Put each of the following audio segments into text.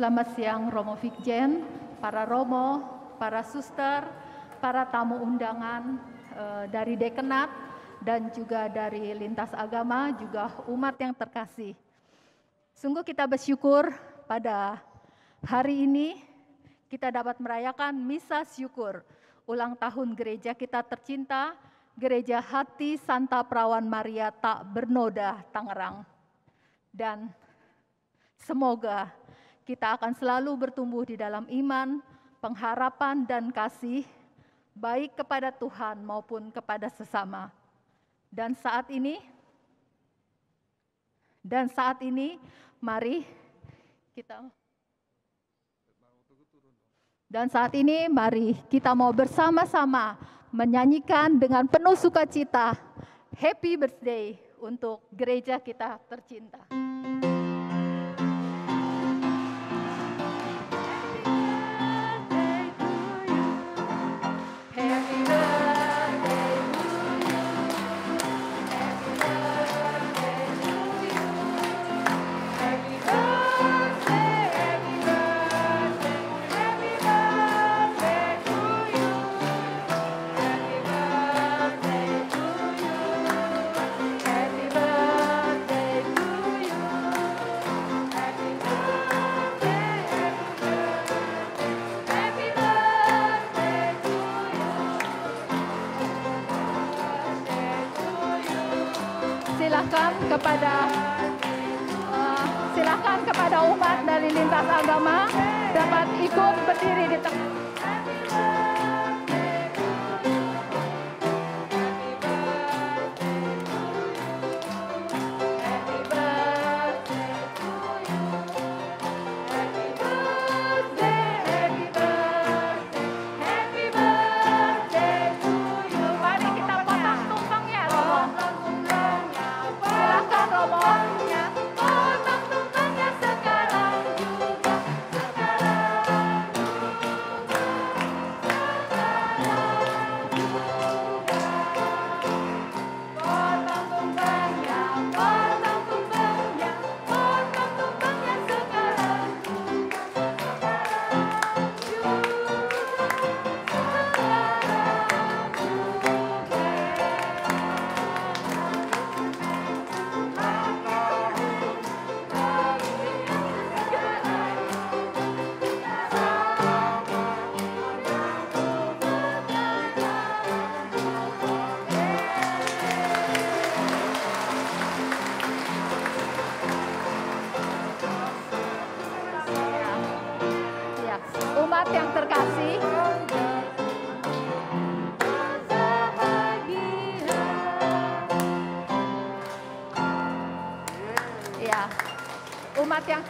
Selamat siang Romo Vikjen, para Romo, para suster, para tamu undangan eh, dari Dekenat dan juga dari lintas agama, juga umat yang terkasih. Sungguh kita bersyukur pada hari ini kita dapat merayakan misa syukur ulang tahun gereja kita tercinta, Gereja Hati Santa Perawan Maria Tak Bernoda, Tangerang. Dan semoga kita akan selalu bertumbuh di dalam iman, pengharapan, dan kasih, baik kepada Tuhan maupun kepada sesama. Dan saat ini, dan saat ini, mari kita dan saat ini mari kita mau bersama-sama menyanyikan dengan penuh sukacita Happy Birthday untuk gereja kita tercinta. Kepada uh, silakan kepada umat dari lintas agama dapat ikut berdiri di tengah.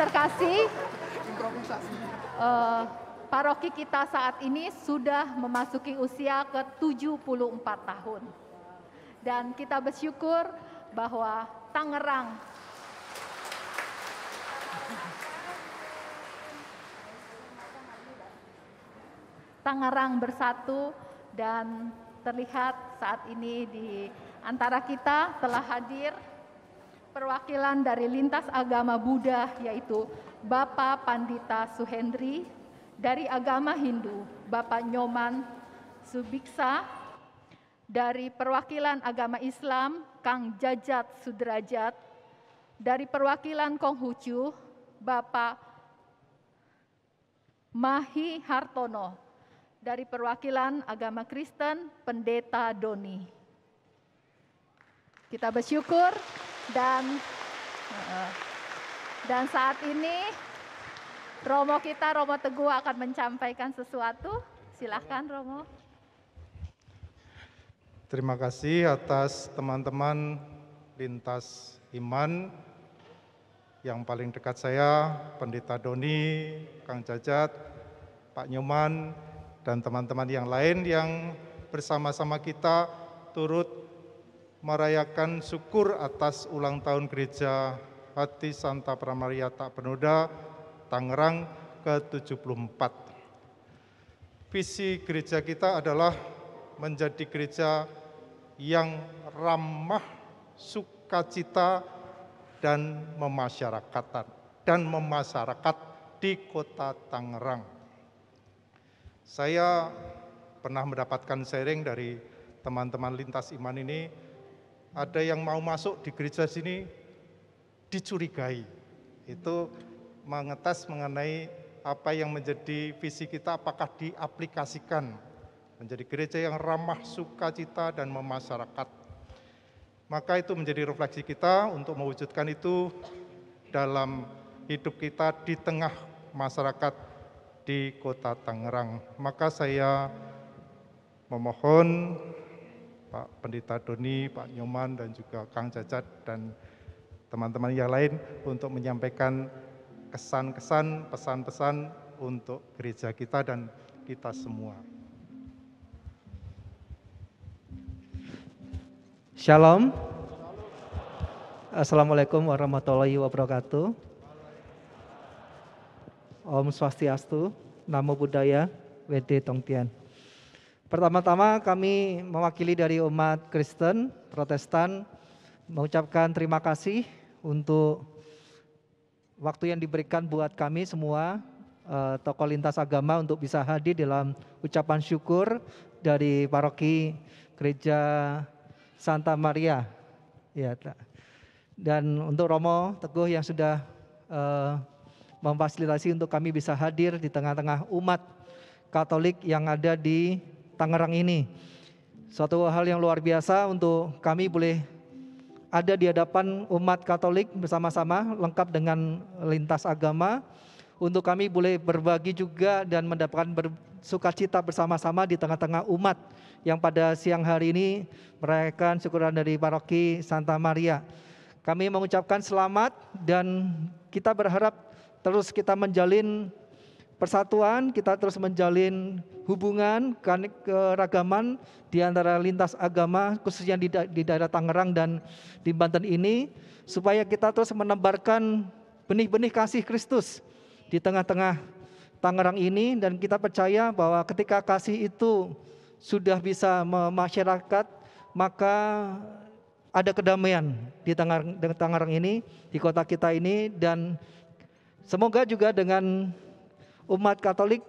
Terkasih, eh, paroki kita saat ini sudah memasuki usia ke-74 tahun. Dan kita bersyukur bahwa Tangerang Tangerang bersatu dan terlihat saat ini di antara kita telah hadir perwakilan dari lintas agama Buddha yaitu Bapak Pandita Suhendri dari agama Hindu, Bapak Nyoman Subiksa dari perwakilan agama Islam Kang Jajat Sudrajat dari perwakilan Konghucu Bapak Mahi Hartono dari perwakilan agama Kristen Pendeta Doni. Kita bersyukur dan dan saat ini Romo kita Romo Teguh akan menyampaikan sesuatu. Silahkan Romo. Terima kasih atas teman-teman lintas iman yang paling dekat saya, Pendeta Doni, Kang Jajat, Pak Nyoman, dan teman-teman yang lain yang bersama-sama kita turut merayakan syukur atas ulang tahun gereja Hati Santa Pramaria Tak Penoda, Tangerang ke-74. Visi gereja kita adalah menjadi gereja yang ramah, sukacita, dan memasyarakatan dan memasyarakat di kota Tangerang. Saya pernah mendapatkan sharing dari teman-teman lintas iman ini, ada yang mau masuk di gereja sini dicurigai. Itu mengetes mengenai apa yang menjadi visi kita apakah diaplikasikan menjadi gereja yang ramah sukacita dan memasyarakat. Maka itu menjadi refleksi kita untuk mewujudkan itu dalam hidup kita di tengah masyarakat di Kota Tangerang. Maka saya memohon Pak Pendeta Doni, Pak Nyoman dan juga Kang Cacat dan teman-teman yang lain untuk menyampaikan kesan-kesan, pesan-pesan untuk gereja kita dan kita semua. Shalom. Assalamualaikum warahmatullahi wabarakatuh. Om Swastiastu, Namo Buddhaya, WD Tongtian. Pertama-tama kami mewakili dari umat Kristen, Protestan, mengucapkan terima kasih untuk waktu yang diberikan buat kami semua uh, tokoh lintas agama untuk bisa hadir dalam ucapan syukur dari paroki Gereja Santa Maria. Ya, dan untuk Romo Teguh yang sudah uh, memfasilitasi untuk kami bisa hadir di tengah-tengah umat Katolik yang ada di Tangerang ini. Suatu hal yang luar biasa untuk kami boleh ada di hadapan umat Katolik bersama-sama lengkap dengan lintas agama untuk kami boleh berbagi juga dan mendapatkan bersukacita bersama-sama di tengah-tengah umat yang pada siang hari ini merayakan syukuran dari paroki Santa Maria. Kami mengucapkan selamat dan kita berharap terus kita menjalin persatuan, kita terus menjalin hubungan keragaman di antara lintas agama khususnya di, di daerah Tangerang dan di Banten ini supaya kita terus menebarkan benih-benih kasih Kristus di tengah-tengah Tangerang ini. Dan kita percaya bahwa ketika kasih itu sudah bisa memasyarakat maka ada kedamaian di Tangerang, Tangerang ini di kota kita ini. Dan semoga juga dengan umat Katolik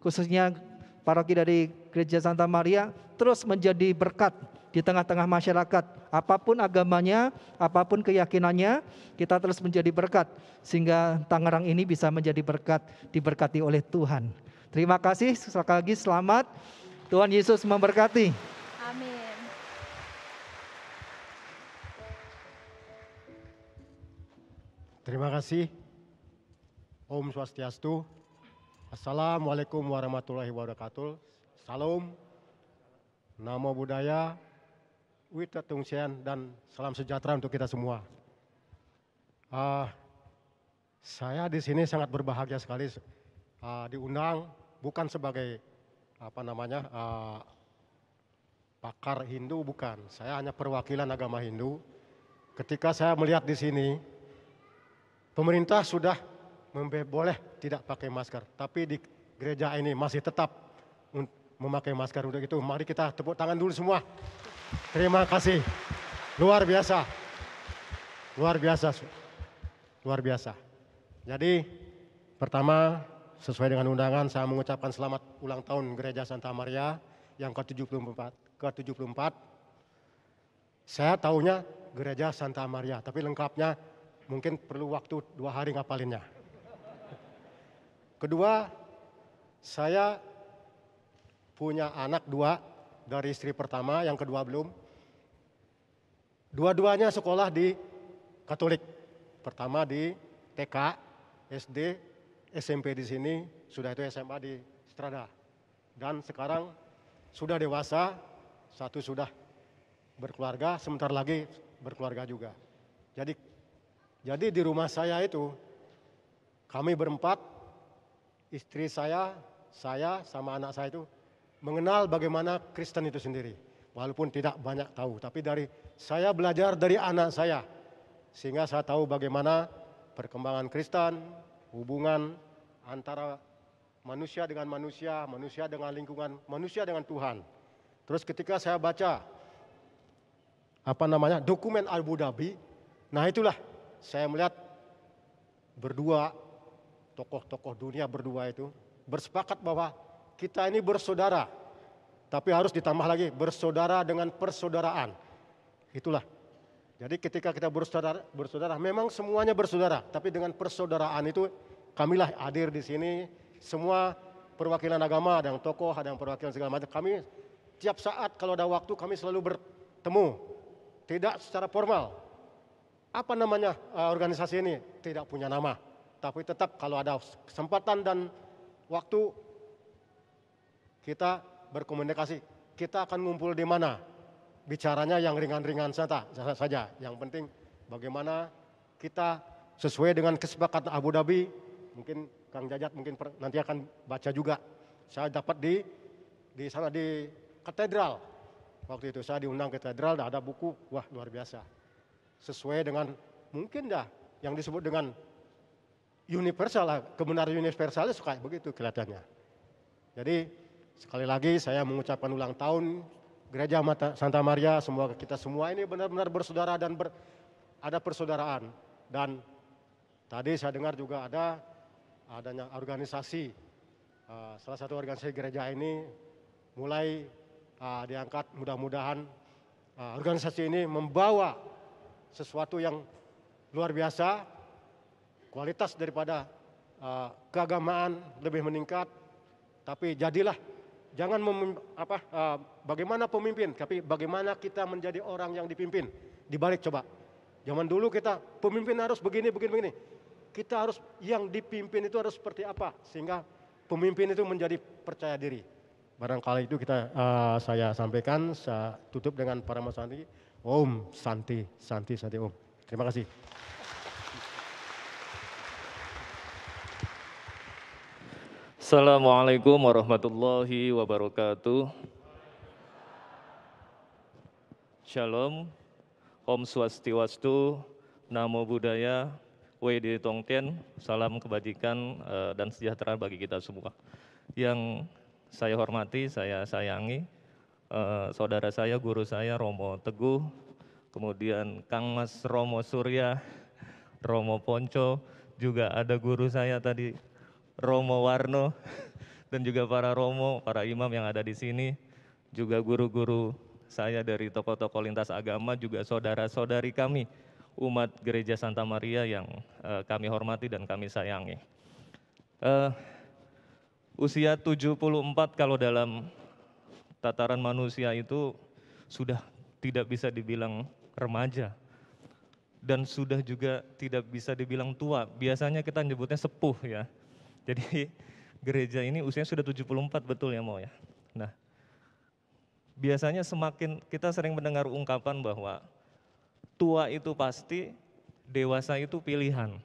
khususnya paroki dari Gereja Santa Maria terus menjadi berkat di tengah-tengah masyarakat. Apa pun agamanya, apa pun keyakinannya, kita terus menjadi berkat sehingga Tangerang ini bisa menjadi berkat diberkati oleh Tuhan. Terima kasih sekali lagi selamat. Tuhan Yesus memberkati. Amin. Terima kasih. Om Swastiastu. Assalamualaikum warahmatullahi wabarakatuh. Salam, Namo Buddhaya, Wita Tungsian, dan salam sejahtera untuk kita semua. Uh, saya di sini sangat berbahagia sekali uh, diundang bukan sebagai apa namanya uh, pakar Hindu bukan. Saya hanya perwakilan agama Hindu. Ketika saya melihat di sini, pemerintah sudah boleh tidak pakai masker, tapi di gereja ini masih tetap memakai masker untuk itu. Mari kita tepuk tangan dulu semua. Terima kasih. Luar biasa. Luar biasa. Luar biasa. Jadi pertama sesuai dengan undangan saya mengucapkan selamat ulang tahun Gereja Santa Maria yang ke-74. Ke-74. Saya tahunya Gereja Santa Maria, tapi lengkapnya mungkin perlu waktu dua hari ngapalinnya. Kedua, saya punya anak dua dari istri pertama, yang kedua belum. Dua-duanya sekolah di Katolik. Pertama di TK, SD, SMP di sini, sudah itu SMA di Strada. Dan sekarang sudah dewasa, satu sudah berkeluarga, sebentar lagi berkeluarga juga. Jadi jadi di rumah saya itu kami berempat istri saya, saya sama anak saya itu mengenal bagaimana Kristen itu sendiri. Walaupun tidak banyak tahu, tapi dari saya belajar dari anak saya. Sehingga saya tahu bagaimana perkembangan Kristen, hubungan antara manusia dengan manusia, manusia dengan lingkungan, manusia dengan Tuhan. Terus ketika saya baca apa namanya dokumen Abu Dhabi, nah itulah saya melihat berdua tokoh-tokoh dunia berdua itu bersepakat bahwa kita ini bersaudara, tapi harus ditambah lagi bersaudara dengan persaudaraan. Itulah. Jadi ketika kita bersaudara, bersaudara memang semuanya bersaudara, tapi dengan persaudaraan itu kamilah hadir di sini semua perwakilan agama, ada yang tokoh, ada yang perwakilan segala macam. Kami tiap saat kalau ada waktu kami selalu bertemu, tidak secara formal. Apa namanya uh, organisasi ini? Tidak punya nama, tapi tetap kalau ada kesempatan dan waktu kita berkomunikasi, kita akan ngumpul di mana? Bicaranya yang ringan-ringan saja. Yang penting bagaimana kita sesuai dengan kesepakatan Abu Dhabi, mungkin Kang Jajat mungkin nanti akan baca juga. Saya dapat di di sana di katedral. Waktu itu saya diundang ke katedral, ada buku, wah luar biasa. Sesuai dengan mungkin dah yang disebut dengan universal, kebenaran universalnya suka begitu kelihatannya. Jadi Sekali lagi saya mengucapkan ulang tahun Gereja Mata Santa Maria, semoga kita semua ini benar-benar bersaudara dan ber, ada persaudaraan. Dan tadi saya dengar juga ada adanya organisasi, uh, salah satu organisasi gereja ini mulai uh, diangkat mudah-mudahan uh, organisasi ini membawa sesuatu yang luar biasa, kualitas daripada uh, keagamaan lebih meningkat, tapi jadilah Jangan mem, apa uh, bagaimana pemimpin, tapi bagaimana kita menjadi orang yang dipimpin. Dibalik coba. Zaman dulu kita pemimpin harus begini begini begini. Kita harus yang dipimpin itu harus seperti apa sehingga pemimpin itu menjadi percaya diri. Barangkali itu kita uh, saya sampaikan, saya tutup dengan para mas Om Santi, Santi, Santi Om. Terima kasih. Assalamualaikum warahmatullahi wabarakatuh. Shalom, Om Swastiwastu, Namo Buddhaya, Wede Tongten, salam kebajikan eh, dan sejahtera bagi kita semua. Yang saya hormati, saya sayangi, eh, saudara saya, guru saya Romo Teguh, kemudian Kang Mas Romo Surya, Romo Ponco, juga ada guru saya tadi Romo Warno dan juga para Romo, para imam yang ada di sini, juga guru-guru saya dari tokoh-tokoh lintas agama, juga saudara-saudari kami umat Gereja Santa Maria yang uh, kami hormati dan kami sayangi. Uh, usia 74 kalau dalam tataran manusia itu sudah tidak bisa dibilang remaja dan sudah juga tidak bisa dibilang tua. Biasanya kita nyebutnya sepuh ya. Jadi gereja ini usianya sudah 74 betul ya mau ya. Nah, biasanya semakin kita sering mendengar ungkapan bahwa tua itu pasti, dewasa itu pilihan.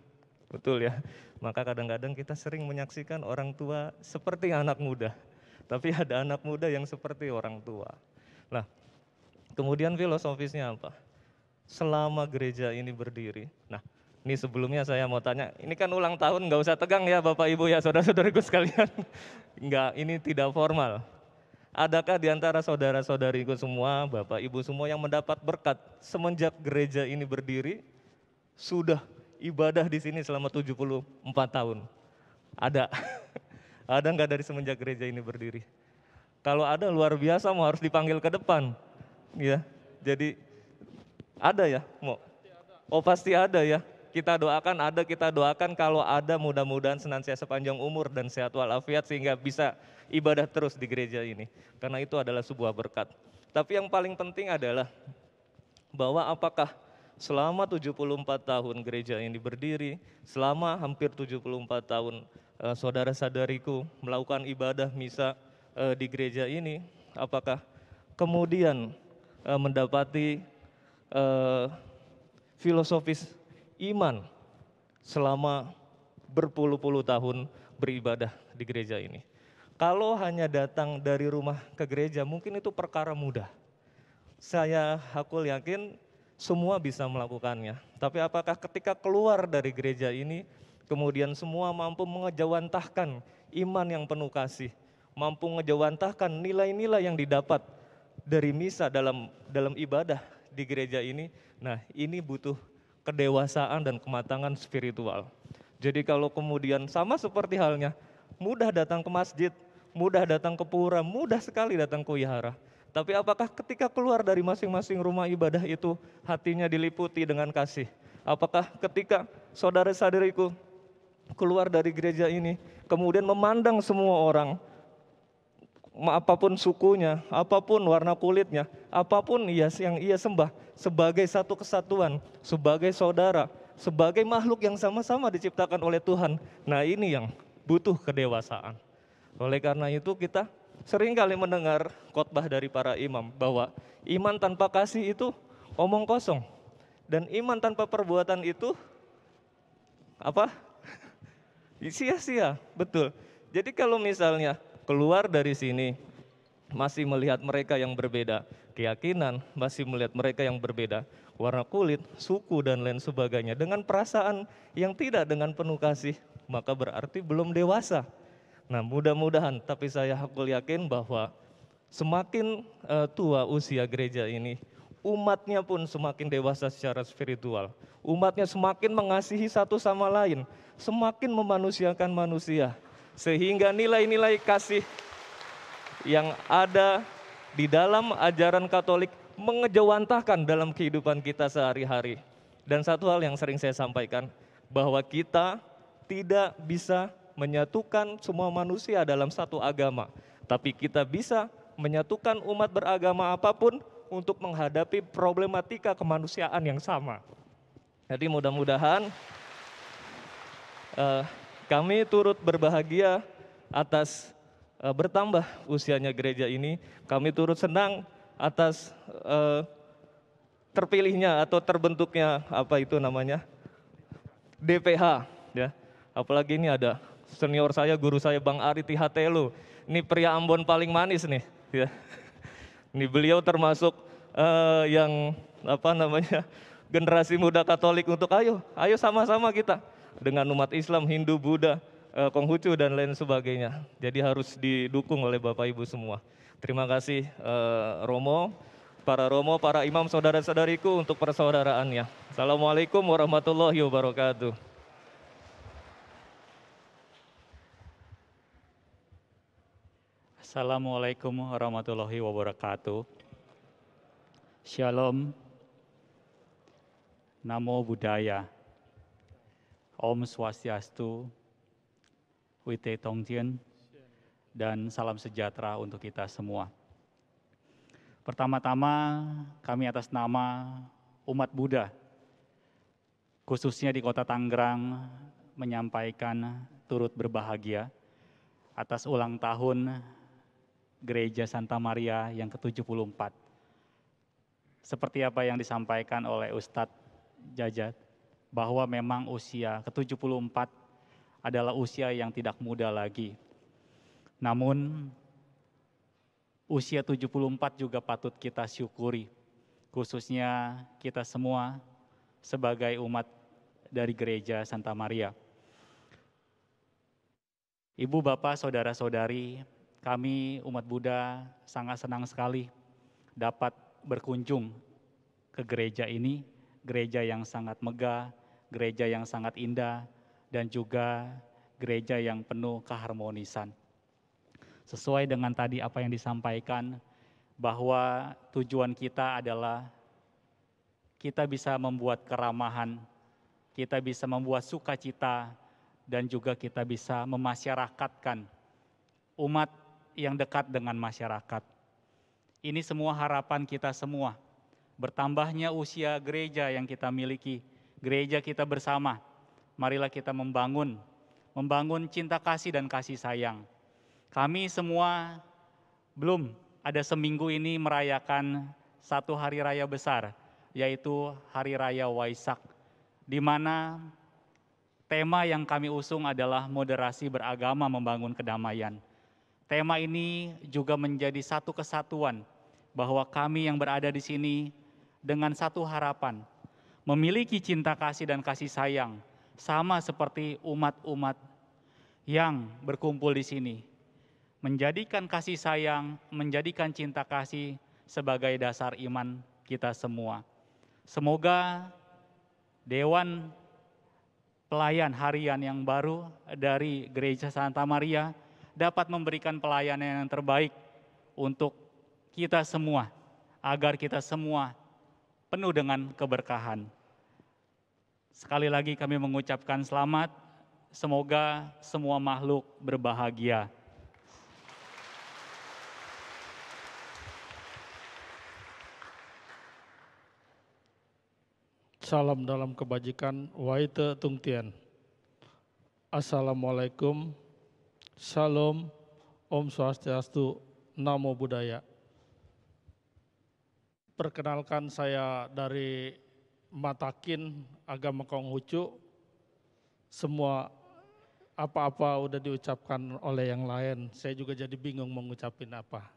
Betul ya. Maka kadang-kadang kita sering menyaksikan orang tua seperti anak muda. Tapi ada anak muda yang seperti orang tua. Nah, kemudian filosofisnya apa? Selama gereja ini berdiri. Nah, ini sebelumnya saya mau tanya, ini kan ulang tahun nggak usah tegang ya Bapak Ibu ya saudara-saudariku sekalian. Enggak, ini tidak formal. Adakah di antara saudara-saudariku semua, Bapak Ibu semua yang mendapat berkat semenjak gereja ini berdiri, sudah ibadah di sini selama 74 tahun? Ada. ada nggak dari semenjak gereja ini berdiri? Kalau ada luar biasa mau harus dipanggil ke depan. Ya, jadi ada ya, mau. Oh pasti ada ya kita doakan ada, kita doakan kalau ada mudah-mudahan senantiasa sepanjang umur dan sehat walafiat sehingga bisa ibadah terus di gereja ini. Karena itu adalah sebuah berkat. Tapi yang paling penting adalah bahwa apakah selama 74 tahun gereja ini berdiri, selama hampir 74 tahun eh, saudara-saudariku melakukan ibadah misa eh, di gereja ini, apakah kemudian eh, mendapati filosofis iman selama berpuluh-puluh tahun beribadah di gereja ini. Kalau hanya datang dari rumah ke gereja, mungkin itu perkara mudah. Saya aku yakin semua bisa melakukannya. Tapi apakah ketika keluar dari gereja ini, kemudian semua mampu mengejawantahkan iman yang penuh kasih, mampu mengejawantahkan nilai-nilai yang didapat dari misa dalam dalam ibadah di gereja ini. Nah, ini butuh kedewasaan dan kematangan spiritual. Jadi kalau kemudian sama seperti halnya, mudah datang ke masjid, mudah datang ke pura, mudah sekali datang ke wihara. Tapi apakah ketika keluar dari masing-masing rumah ibadah itu hatinya diliputi dengan kasih? Apakah ketika saudara-saudariku keluar dari gereja ini kemudian memandang semua orang apa pun sukunya, apa pun warna kulitnya, apa pun yang ia sembah sebagai satu kesatuan, sebagai saudara, sebagai makhluk yang sama-sama diciptakan oleh Tuhan. Nah ini yang butuh kedewasaan. Oleh karena itu kita sering kali mendengar khotbah dari para imam bahwa iman tanpa kasih itu omong kosong. Dan iman tanpa perbuatan itu apa? Sia-sia, betul. Jadi kalau misalnya keluar dari sini masih melihat mereka yang berbeda, keyakinan masih melihat mereka yang berbeda, warna kulit, suku, dan lain sebagainya, dengan perasaan yang tidak dengan penuh kasih, maka berarti belum dewasa. Nah, mudah-mudahan, tapi saya aku yakin bahwa semakin uh, tua usia gereja ini, umatnya pun semakin dewasa secara spiritual. Umatnya semakin mengasihi satu sama lain, semakin memanusiakan manusia, sehingga nilai-nilai kasih yang ada di dalam ajaran Katolik mengejawantahkan dalam kehidupan kita sehari-hari. Dan satu hal yang sering saya sampaikan, bahwa kita tidak bisa menyatukan semua manusia dalam satu agama, tapi kita bisa menyatukan umat beragama apa pun untuk menghadapi problematika kemanusiaan yang sama. Jadi mudah-mudahan uh, kami turut berbahagia atas bertambah usianya gereja ini. Kami turut senang atas uh, terpilihnya atau terbentuknya apa itu namanya DPH ya. Apalagi ini ada senior saya, guru saya Bang Ari Tihatelu. Ini pria Ambon paling manis nih ya. Ini beliau termasuk uh, yang apa namanya generasi muda Katolik untuk ayo, ayo sama-sama kita dengan umat Islam, Hindu, Buddha, Konghucu dan lain sebagainya. Jadi harus didukung oleh Bapak Ibu semua. Terima kasih uh, Romo, para Romo, para imam saudara-saudariku untuk persaudaraannya. Assalamualaikum warahmatullahi wabarakatuh. Assalamualaikum warahmatullahi wabarakatuh. Shalom. Namo Buddhaya. Om Swastiastu. Wite Tongjian dan salam sejahtera untuk kita semua. Pertama-tama kami atas nama umat Buddha, khususnya di kota Tangerang, menyampaikan turut berbahagia atas ulang tahun Gereja Santa Maria yang ke-74. Seperti apa yang disampaikan oleh Ustadz Jajat, bahwa memang usia ke-74 adalah usia yang tidak muda lagi namun usia 74 juga patut kita syukuri, khususnya kita semua sebagai umat dari gereja Santa Maria. Ibu, Bapak, Saudara-saudari, kami umat Buddha sangat senang sekali dapat berkunjung ke gereja ini, gereja yang sangat megah, gereja yang sangat indah, dan juga gereja yang penuh keharmonisan sesuai dengan tadi apa yang disampaikan bahwa tujuan kita adalah kita bisa membuat keramahan, kita bisa membuat sukacita, dan juga kita bisa memasyarakatkan umat yang dekat dengan masyarakat. Ini semua harapan kita semua. Bertambahnya usia gereja yang kita miliki, gereja kita bersama. Marilah kita membangun, membangun cinta kasih dan kasih sayang kami semua belum ada seminggu ini merayakan satu hari raya besar, yaitu Hari Raya Waisak, di mana tema yang kami usung adalah moderasi beragama membangun kedamaian. Tema ini juga menjadi satu kesatuan bahwa kami yang berada di sini dengan satu harapan, memiliki cinta kasih dan kasih sayang, sama seperti umat-umat yang berkumpul di sini, menjadikan kasih sayang, menjadikan cinta kasih sebagai dasar iman kita semua. Semoga Dewan pelayan harian yang baru dari Gereja Santa Maria dapat memberikan pelayanan yang terbaik untuk kita semua, agar kita semua penuh dengan keberkahan. Sekali lagi kami mengucapkan selamat, semoga semua makhluk berbahagia. Salam dalam kebajikan, Waite Tungtian. Assalamualaikum, Salam, Om Swastiastu, Namo Buddhaya. Perkenalkan saya dari Matakin, agama Konghucu. Semua apa-apa udah diucapkan oleh yang lain, saya juga jadi bingung mengucapin apa.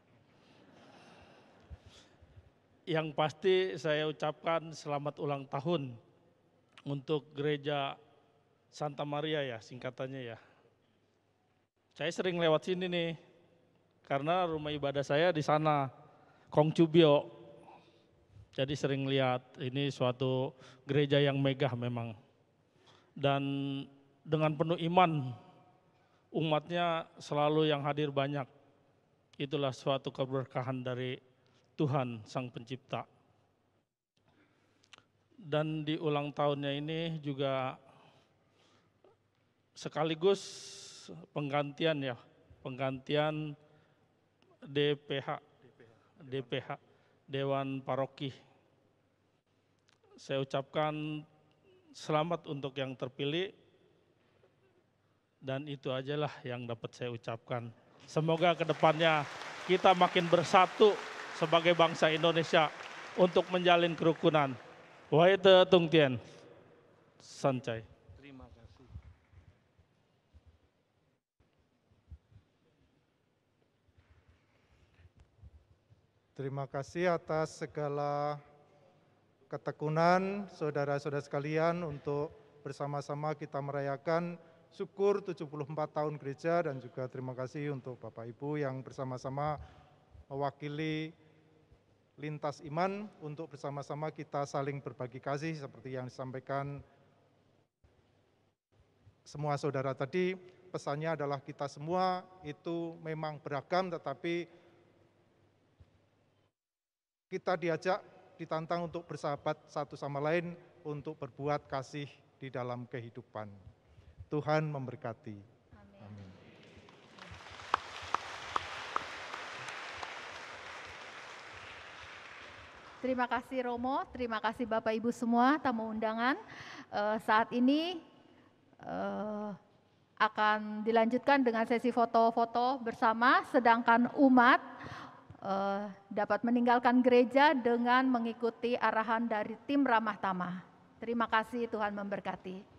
Yang pasti saya ucapkan selamat ulang tahun untuk gereja Santa Maria ya singkatannya ya. Saya sering lewat sini nih karena rumah ibadah saya di sana Kongcubio. Jadi sering lihat ini suatu gereja yang megah memang. Dan dengan penuh iman umatnya selalu yang hadir banyak. Itulah suatu keberkahan dari Tuhan Sang Pencipta. Dan di ulang tahunnya ini juga sekaligus penggantian ya, penggantian DPH, DPH, Dewan Paroki. Saya ucapkan selamat untuk yang terpilih dan itu ajalah yang dapat saya ucapkan. Semoga ke depannya kita makin bersatu sebagai bangsa Indonesia untuk menjalin kerukunan. Waite Tungtian, Sancai. Terima kasih. Terima kasih atas segala ketekunan saudara-saudara sekalian untuk bersama-sama kita merayakan syukur 74 tahun gereja dan juga terima kasih untuk Bapak Ibu yang bersama-sama mewakili lintas iman untuk bersama-sama kita saling berbagi kasih seperti yang disampaikan semua saudara tadi. Pesannya adalah kita semua itu memang beragam tetapi kita diajak ditantang untuk bersahabat satu sama lain untuk berbuat kasih di dalam kehidupan. Tuhan memberkati. Amin. Terima kasih Romo, terima kasih Bapak Ibu semua tamu undangan. Uh, saat ini uh, akan dilanjutkan dengan sesi foto-foto bersama, sedangkan umat uh, dapat meninggalkan gereja dengan mengikuti arahan dari tim ramah tamah. Terima kasih Tuhan memberkati.